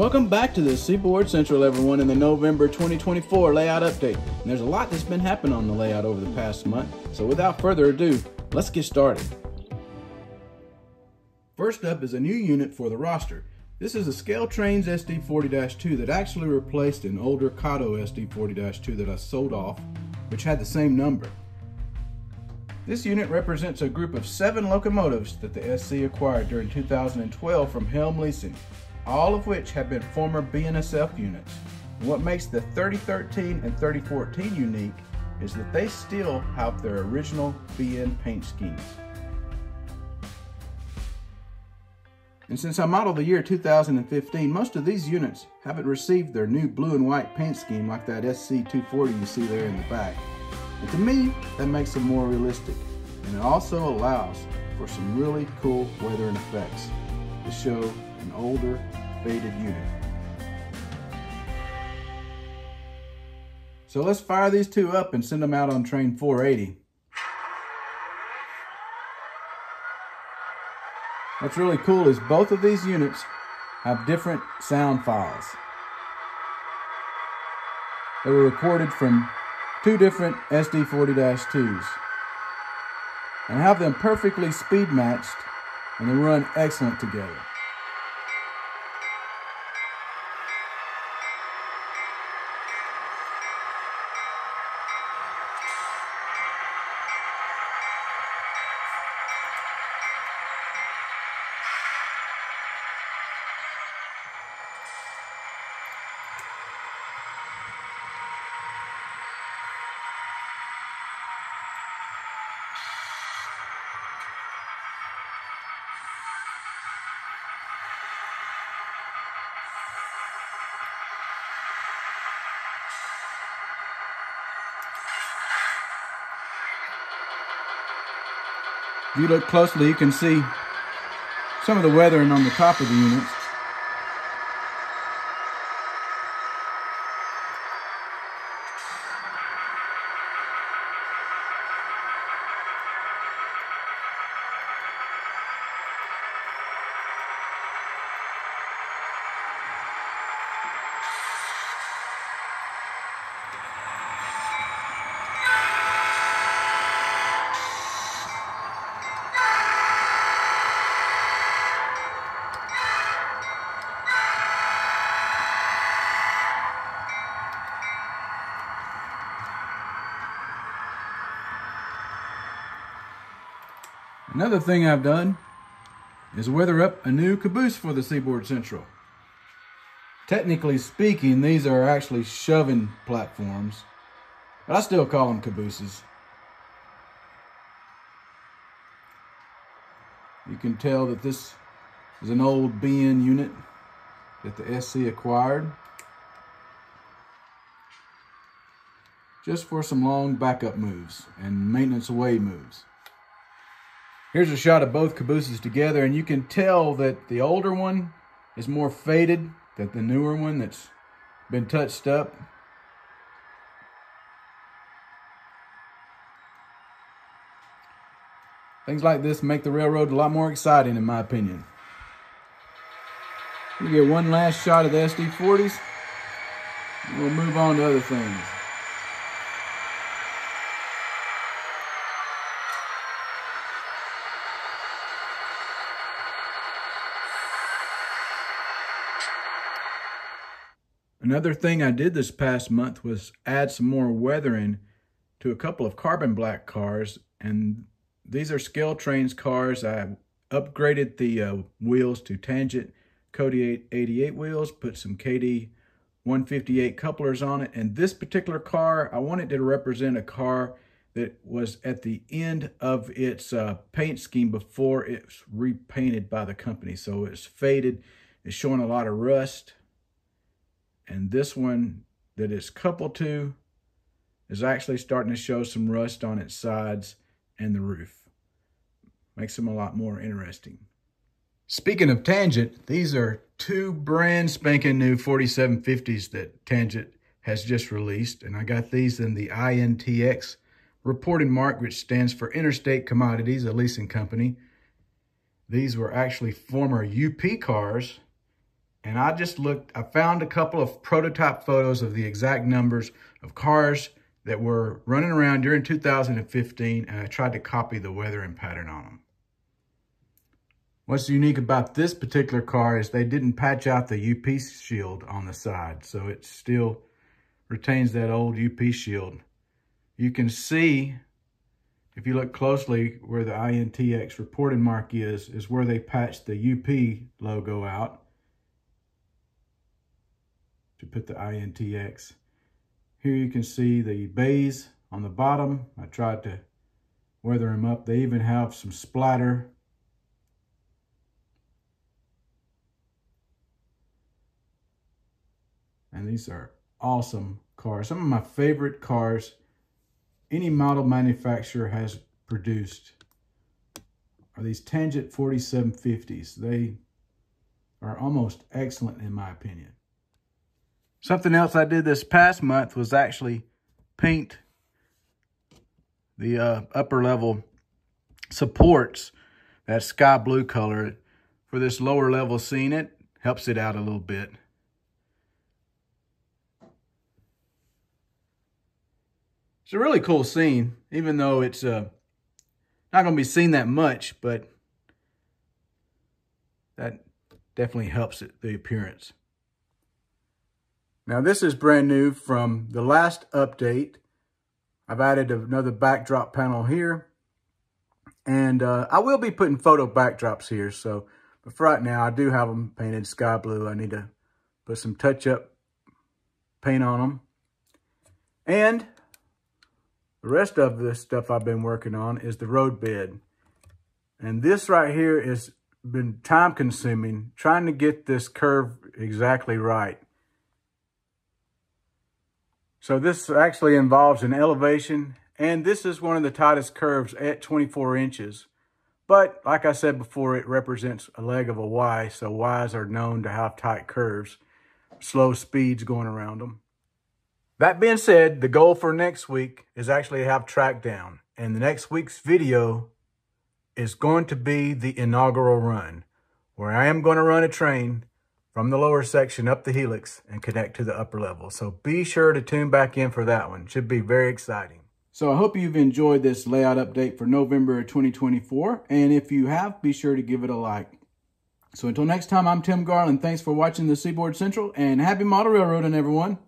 Welcome back to the Seaboard Central, everyone, in the November 2024 layout update. And there's a lot that's been happening on the layout over the past month, so without further ado, let's get started. First up is a new unit for the roster. This is a ScaleTrains SD40-2 that actually replaced an older Kato SD40-2 that I sold off, which had the same number. This unit represents a group of seven locomotives that the SC acquired during 2012 from Helm Leasing, all of which have been former BNSF units. What makes the 3013 and 3014 unique is that they still have their original BN paint schemes. And since I modeled the year 2015, most of these units haven't received their new blue and white paint scheme like that SC240 you see there in the back. And to me, that makes them more realistic. And it also allows for some really cool weathering effects to show an older, faded unit. So let's fire these two up and send them out on train 480. What's really cool is both of these units have different sound files. They were recorded from two different SD40-2s and have them perfectly speed matched and they run excellent together. If you look closely, you can see some of the weathering on the top of the units. Another thing I've done is weather up a new caboose for the Seaboard Central. Technically speaking, these are actually shoving platforms, but I still call them cabooses. You can tell that this is an old BN unit that the SC acquired. Just for some long backup moves and maintenance away moves. Here's a shot of both cabooses together, and you can tell that the older one is more faded than the newer one that's been touched up. Things like this make the railroad a lot more exciting, in my opinion. We get one last shot of the SD40s. We'll move on to other things. Another thing I did this past month was add some more weathering to a couple of carbon black cars. And these are ScaleTrains cars. I upgraded the uh, wheels to Tangent Code 88 wheels, put some Kadee 158 couplers on it. And this particular car, I wanted to represent a car that was at the end of its uh, paint scheme before it's repainted by the company. So it's faded, it's showing a lot of rust. And this one that it's coupled to is actually starting to show some rust on its sides and the roof. Makes them a lot more interesting. Speaking of Tangent, these are two brand spanking new 4750s that Tangent has just released. And I got these in the INTX reporting mark, which stands for Interstate Commodities, a leasing company. These were actually former UP cars And I just looked, I found a couple of prototype photos of the exact numbers of cars that were running around during 2015, and I tried to copy the weathering pattern on them. What's unique about this particular car is they didn't patch out the UP shield on the side, so it still retains that old UP shield. You can see, if you look closely, where the INTX reporting mark is, is where they patched the UP logo out to put the INTX. Here you can see the bays on the bottom. I tried to weather them up. They even have some splatter And these are awesome cars. Some of my favorite cars any model manufacturer has produced are these Tangent 4750s. They are almost excellent in my opinion. Something else I did this past month was actually paint the uh, upper level supports that sky blue color for this lower level scene. It helps it out a little bit. It's a really cool scene, even though it's uh, not going to be seen that much, but that definitely helps it, the appearance. Now this is brand new from the last update. I've added another backdrop panel here. And uh, I will be putting photo backdrops here. So, but for right now, I do have them painted sky blue. I need to put some touch-up paint on them. And the rest of this stuff I've been working on is the road bed. And this right here has been time consuming, trying to get this curve exactly right. So this actually involves an elevation, and this is one of the tightest curves at 24 inches. But like I said before, it represents a leg of a Y, so Ys are known to have tight curves, slow speeds going around them. That being said, the goal for next week is actually to have track down. And the next week's video is going to be the inaugural run, where I am going to run a train from the lower section up the helix and connect to the upper level. So be sure to tune back in for that one. Should be very exciting. So I hope you've enjoyed this layout update for November 2024. And if you have, be sure to give it a like. So until next time, I'm Tim Garland. Thanks for watching the Seaboard Central and happy model railroading, everyone.